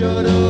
chorou.